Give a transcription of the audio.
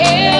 Yeah.